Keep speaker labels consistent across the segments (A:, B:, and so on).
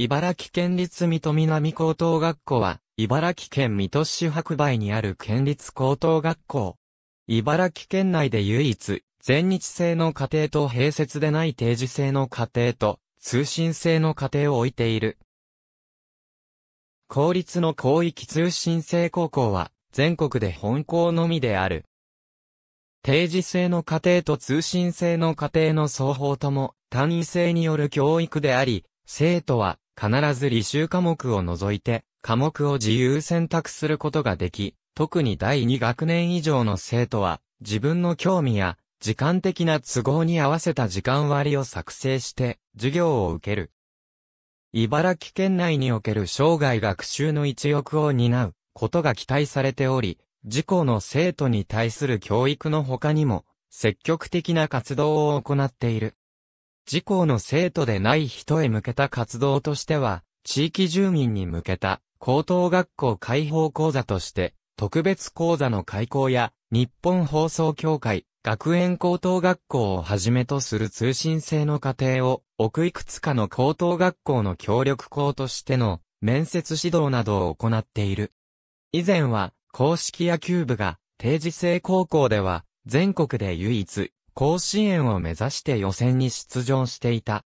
A: 茨城県立水戸南高等学校は、茨城県水戸市白梅にある県立高等学校。茨城県内で唯一、全日制の家庭と併設でない定時制の家庭と、通信制の家庭を置いている。公立の広域通信制高校は、全国で本校のみである。定時制の家庭と通信制の家庭の双方とも単位制による教育であり、生徒は必ず履修科目を除いて科目を自由選択することができ、特に第2学年以上の生徒は自分の興味や時間的な都合に合わせた時間割を作成して授業を受ける。茨城県内における生涯学習の一翼を担うことが期待されており、自校の生徒に対する教育の他にも、積極的な活動を行っている。自校の生徒でない人へ向けた活動としては、地域住民に向けた高等学校開放講座として、特別講座の開講や、日本放送協会、学園高等学校をはじめとする通信制の課程を、置くいくつかの高等学校の協力校としての面接指導などを行っている。以前は、公式野球部が、定時制高校では、全国で唯一、甲子園を目指して予選に出場していた。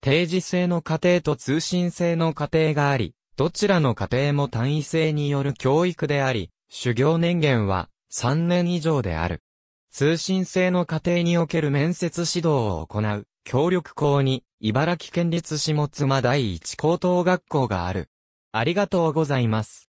A: 定時制の家庭と通信制の家庭があり、どちらの家庭も単位制による教育であり、修行年限は3年以上である。通信制の家庭における面接指導を行う協力校に茨城県立下妻第一高等学校がある。ありがとうございます。